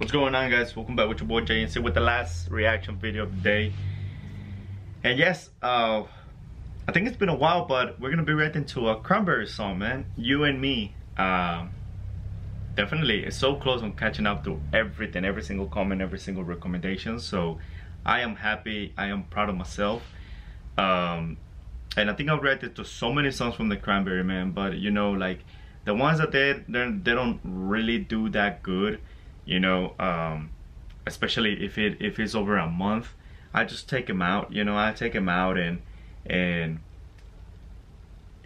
What's going on guys? Welcome back with your boy JNC with the last reaction video of the day. And yes, uh, I think it's been a while, but we're gonna be reacting to a Cranberry song, man. You and me. Um, definitely, it's so close on catching up to everything, every single comment, every single recommendation. So I am happy, I am proud of myself. Um, and I think I've reacted to so many songs from the Cranberry, man. But you know, like the ones that they they don't really do that good you know um, especially if it if it's over a month I just take them out you know I take them out and and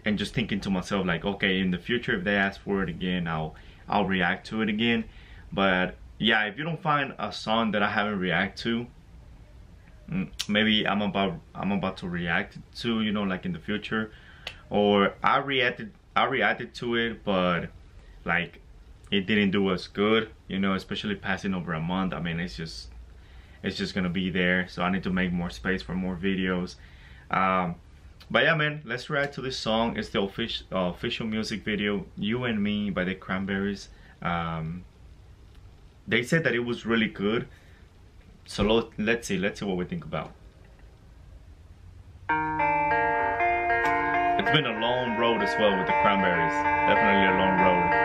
and just thinking to myself like okay in the future if they ask for it again I'll I'll react to it again. But yeah if you don't find a song that I haven't react to mm, maybe I'm about I'm about to react to you know like in the future. Or I reacted I reacted to it but like it didn't do us good you know especially passing over a month. I mean it's just it's just gonna be there. So i need to make more space for more videos. Um, but yeah man let's react to this song. It's the official uh, official music video you and me by the cranberries. Um, they said that it was really good. So let's see let's see what we think about. It's been a long road as well with the cranberries. Definitely a long road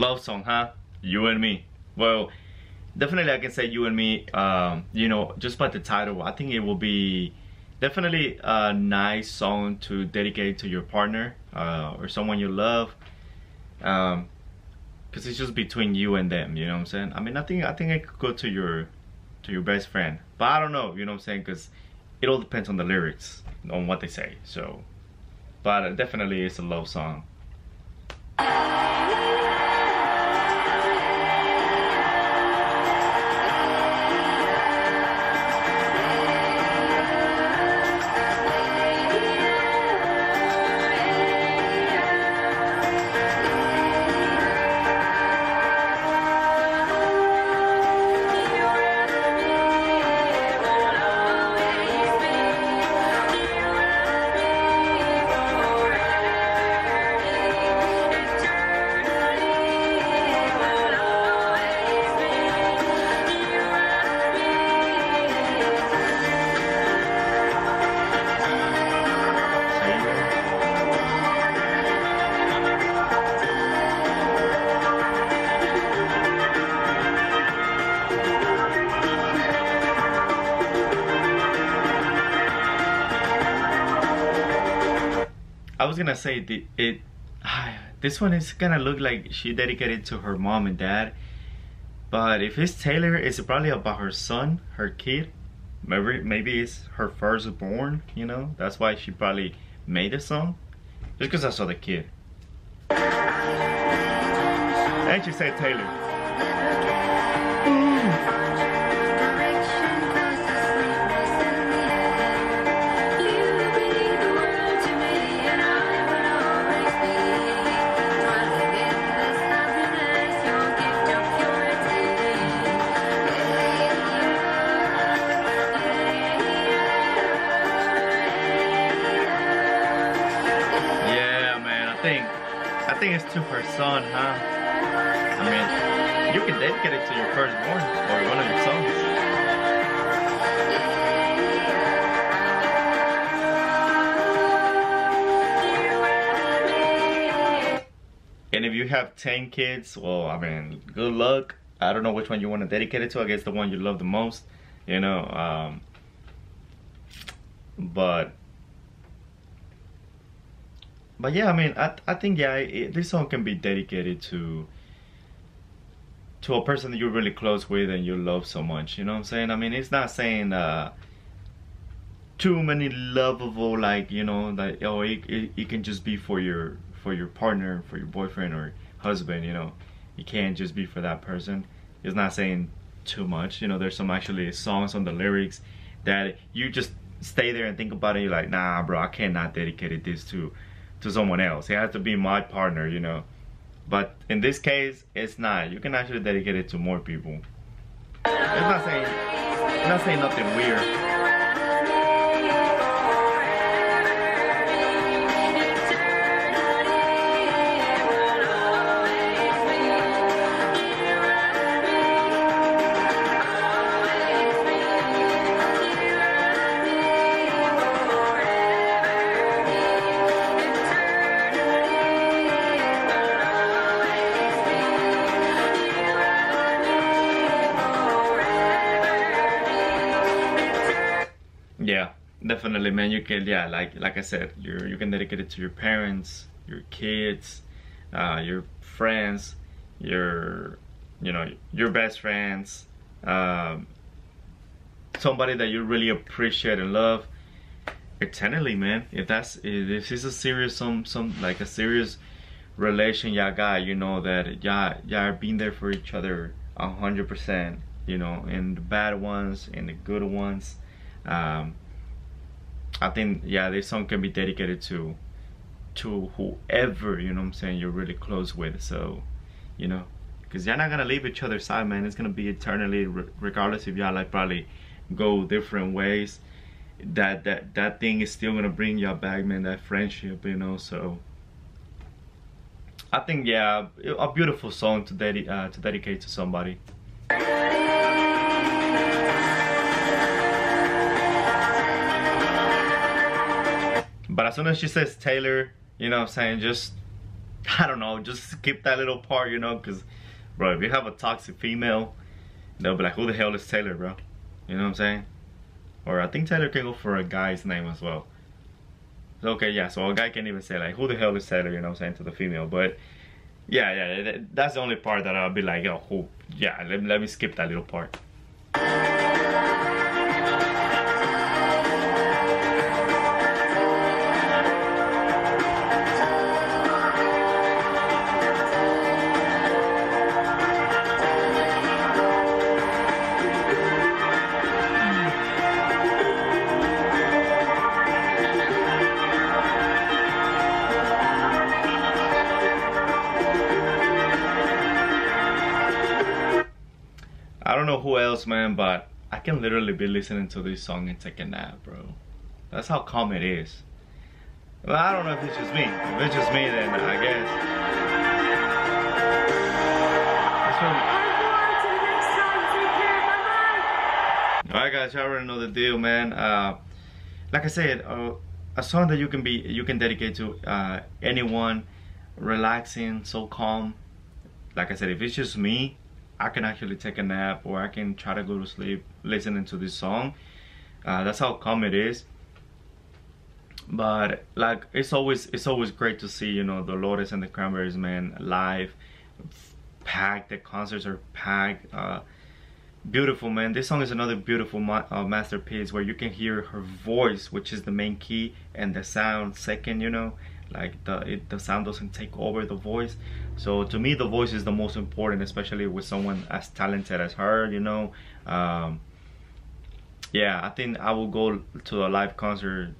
love song, huh? You and me. Well, definitely I can say you and me, um, you know, just by the title, I think it will be definitely a nice song to dedicate to your partner uh, or someone you love because um, it's just between you and them you know what i'm saying? I mean i think i think it could go to your to your best friend. But i don't know you know what i'm saying? Because it all depends on the lyrics on what they say so. But definitely it's a love song I was gonna say the, it. this one is gonna look like she dedicated to her mom and dad, but if it's Taylor, it's probably about her son, her kid. Maybe maybe it's her firstborn. You know, that's why she probably made the song. Just because I saw the kid. And she said Taylor. To her son, huh? I mean, you can dedicate it to your firstborn or one of your sons. And if you have 10 kids, well, I mean, good luck. I don't know which one you want to dedicate it to. I guess the one you love the most, you know. Um, but but yeah, I mean, I, I think yeah, it, this song can be dedicated to to a person that you're really close with and you love so much. You know what I'm saying? I mean, it's not saying uh, too many lovable like you know that oh it, it, it can just be for your for your partner, for your boyfriend or husband. You know, it can't just be for that person. It's not saying too much. You know, there's some actually songs on the lyrics that you just stay there and think about it. You're like, nah, bro, I cannot dedicate this to to someone else. It has to be my partner, you know. But in this case, it's not. You can actually dedicate it to more people. It's not saying, it's not saying nothing weird. Yeah definitely man. You can yeah like like i said you you can dedicate it to your parents your kids uh, your friends your you know your best friends um, somebody that you really appreciate and love eternally man. If that's if this is a serious some some like a serious relation y'all got you know that y'all y'all are being there for each other a hundred percent you know in the bad ones and the good ones um, I think yeah this song can be dedicated to to whoever you know what I'm saying you're really close with. So you know because you're not gonna leave each other's side man. It's gonna be eternally regardless if y'all like probably go different ways that that that thing is still gonna bring y'all back man that friendship you know? So I think yeah a beautiful song to, dedi uh, to dedicate to somebody But as soon as she says Taylor, you know what I'm saying, just, I don't know, just skip that little part, you know, because, bro, if you have a toxic female, they'll be like, who the hell is Taylor, bro? You know what I'm saying? Or I think Taylor can go for a guy's name as well. Okay, yeah, so a guy can even say like, who the hell is Taylor, you know what I'm saying, to the female. But, yeah, yeah, that's the only part that I'll be like, oh, who, yeah, let, let me skip that little part. Know who else, man, but I can literally be listening to this song and take a nap, bro. That's how calm it is. Well, I don't know if it's just me. If it's just me, then I guess. Alright guys, y'all already know the deal, man. Uh, like I said, uh, a song that you can be you can dedicate to uh, anyone, relaxing, so calm. Like I said, if it's just me, I can actually take a nap or I can try to go to sleep listening to this song. Uh, that's how calm it is. But like it's always it's always great to see you know Dolores and the Cranberries man live, packed. The concerts are packed. Uh, beautiful man. This song is another beautiful ma uh, masterpiece where you can hear her voice, which is the main key, and the sound second. You know, like the it, the sound doesn't take over the voice. So to me the voice is the most important especially with someone as talented as her you know? Um, yeah i think i will go to a live concert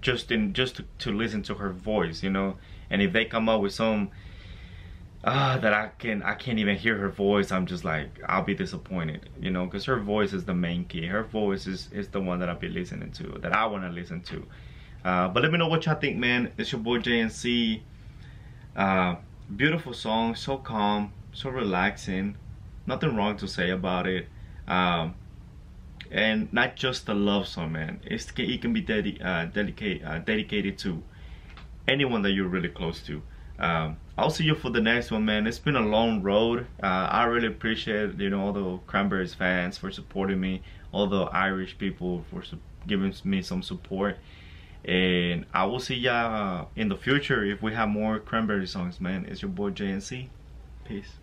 just in just to, to listen to her voice you know? And if they come up with some uh, that i can i can't even hear her voice i'm just like i'll be disappointed you know? Because her voice is the main key. Her voice is is the one that i'll be listening to that i want to listen to uh, but let me know what y'all think, man. It's your boy JNC. Uh, beautiful song, so calm, so relaxing. Nothing wrong to say about it. Um, and not just a love song, man. It's, it can be dedi uh, dedicate, uh, dedicated to anyone that you're really close to. Um, I'll see you for the next one, man. It's been a long road. Uh, I really appreciate, you know, all the Cranberries fans for supporting me, all the Irish people for giving me some support and I will see y'all in the future if we have more cranberry songs man. It's your boy JNC peace